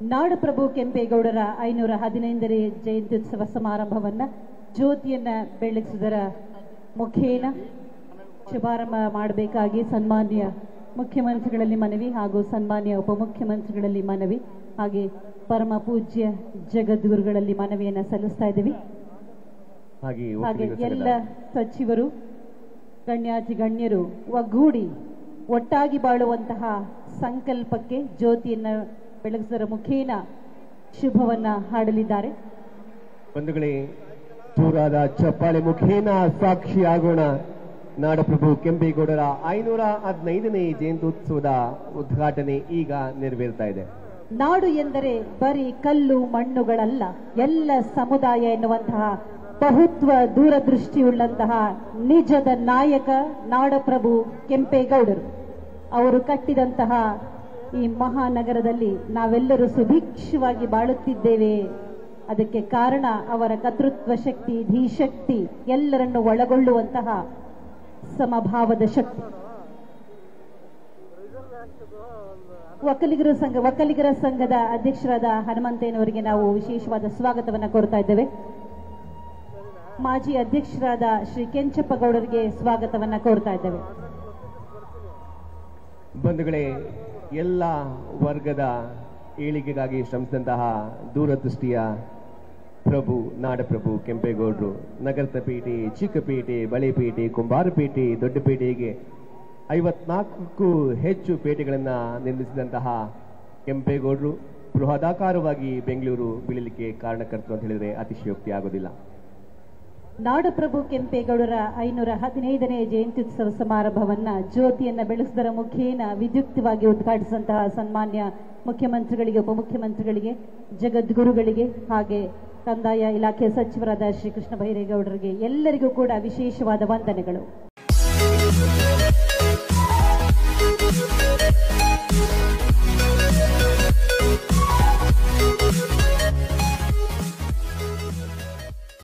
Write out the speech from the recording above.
ನಾಡಪ್ರಭು ಕೆಂಪೇಗೌಡರ ಐನೂರ ಹದಿನೈದನೇ ಜಯಂತ್ಯುತ್ಸವ ಸಮಾರಂಭವನ್ನ ಜ್ಯೋತಿಯನ್ನ ಬೆಳಗಿಸುವುದರ ಮುಖೇನ ಶುಭಾರಂಭ ಮಾಡಬೇಕಾಗಿ ಸನ್ಮಾನ್ಯ ಮುಖ್ಯಮಂತ್ರಿಗಳಲ್ಲಿ ಮನವಿ ಹಾಗೂ ಸನ್ಮಾನ್ಯ ಉಪಮುಖ್ಯಮಂತ್ರಿಗಳಲ್ಲಿ ಮನವಿ ಹಾಗೆ ಪರಮ ಪೂಜ್ಯ ಜಗದ್ಗುರುಗಳಲ್ಲಿ ಮನವಿಯನ್ನ ಸಲ್ಲಿಸ್ತಾ ಇದ್ದೀವಿ. ಹಾಗೆ ಎಲ್ಲ ಸಚಿವರು ಗಣ್ಯಾತಿ ಗಣ್ಯರು ಒಗ್ಗೂಡಿ ಒಟ್ಟಾಗಿ ಬಾಳುವಂತಹ ಸಂಕಲ್ಪಕ್ಕೆ ಜ್ಯೋತಿಯನ್ನ ಬೆಳಗಿಸುವುದರ ಮುಖೇನ ಶುಭವನ್ನ ಹಾಡಲಿದ್ದಾರೆ. ಬಂಧುಗಳೇ ಜೋರಾದ ಚಪ್ಪಾಳೆ ಮುಖೇನ ಸಾಕ್ಷಿಯಾಗೋಣ ನಾಡಪ್ರಭು ಕೆಂಪೇಗೌಡರ ಐನೂರ ಹದಿನೈದನೇ ಜಯಂತ್ಯುತ್ಸವದ ಉದ್ಘಾಟನೆ ಈಗ ನೆರವೇರ್ತಾ ಇದೆ. ನಾಡು ಎಂದರೆ ಬರೀ ಕಲ್ಲು ಮಣ್ಣುಗಳಲ್ಲ ಎಲ್ಲ ಸಮುದಾಯ ಎನ್ನುವಂತಹ ಬಹುತ್ವ ದೂರದೃಷ್ಟಿಯುಳ್ಳಂತಹ ನಿಜದ ನಾಯಕ ನಾಡಪ್ರಭು ಕೆಂಪೇಗೌಡರು. ಅವರು ಕಟ್ಟಿದಂತಹ ಈ ಮಹಾನಗರದಲ್ಲಿ ನಾವೆಲ್ಲರೂ ಸುಭಿಕ್ಷವಾಗಿ ಬಾಳುತ್ತಿದ್ದೇವೆ. ಅದಕ್ಕೆ ಕಾರಣ ಅವರ ಕರ್ತೃತ್ವ ಶಕ್ತಿ, ಧೀಶಕ್ತಿ ಎಲ್ಲರನ್ನು ಒಳಗೊಳ್ಳುವಂತಹ ಸಮಭಾವದ ಶಕ್ತಿ. ಒಕ್ಕಲಿಗರ ಸಂಘ ಒಕ್ಕಲಿಗರ ಸಂಘದ ಅಧ್ಯಕ್ಷರಾದ ಹನುಮಂತಯ್ಯನವರಿಗೆ ನಾವು ವಿಶೇಷವಾದ ಸ್ವಾಗತವನ್ನು ಕೋರ್ತಾ ಇದ್ದೇವೆ. ಮಾಜಿ ಅಧ್ಯಕ್ಷರಾದ ಶ್ರೀ ಕೆಂಚಪ್ಪ ಗೌಡರಿಗೆ ಸ್ವಾಗತವನ್ನ ಕೋರ್ತಾ ಇದ್ದೇವೆ. ಬಂಧುಗಳೇ ಎಲ್ಲ ವರ್ಗದ ಏಳಿಗೆಗಾಗಿ ಶ್ರಮಿಸಿದಂತಹ ದೂರದೃಷ್ಟಿಯ ಪ್ರಭು, ನಾಡಪ್ರಭು, ಕೆಂಪೇಗೌಡರು, ನಗರದ ಪೇಟೆ ಚಿಕ್ಕಪೇಟೆ ಬಳೆಪೇಟೆ ಕುಂಬಾರಪೇಟೆ ದೊಡ್ಡಪೇಟೆಗೆ ಐವತ್ನಾಲ್ಕಕ್ಕೂ ಹೆಚ್ಚು ಪೇಟೆಗಳನ್ನು ನಿರ್ಮಿಸಿದಂತಹ ಕೆಂಪೇಗೌಡರು ಬೃಹದಾಕಾರವಾಗಿ ಬೆಂಗಳೂರು ಬೀಳಲಿಕ್ಕೆ ಕಾರಣಕರ್ತರು ಅಂತ ಹೇಳಿದರೆ ಅತಿಶಯೋಕ್ತಿ ಆಗೋದಿಲ್ಲ. ನಾಡಪ್ರಭು ಕೆಂಪೇಗೌಡರ ಐನೂರ ಹದಿನೈದನೇ ಜಯಂತ್ಯುತ್ಸವ ಸಮಾರಂಭವನ್ನ ಜ್ಯೋತಿಯನ್ನ ಬೆಳೆಸುವುದರ ಮುಖೇನ ವಿದ್ಯುಕ್ತವಾಗಿ ಉದ್ಘಾಟಿಸಿದಂತಹ ಸನ್ಮಾನ್ಯ ಮುಖ್ಯಮಂತ್ರಿಗಳಿಗೆ, ಉಪಮುಖ್ಯಮಂತ್ರಿಗಳಿಗೆ, ಜಗದ್ಗುರುಗಳಿಗೆ ಹಾಗೆ ಕಂದಾಯ ಇಲಾಖೆ ಸಚಿವರಾದ ಶ್ರೀಕೃಷ್ಣ ಬೈರೇಗೌಡರಿಗೆ ಎಲ್ಲರಿಗೂ ಕೂಡ ವಿಶೇಷವಾದ ವಂದನೆಗಳು.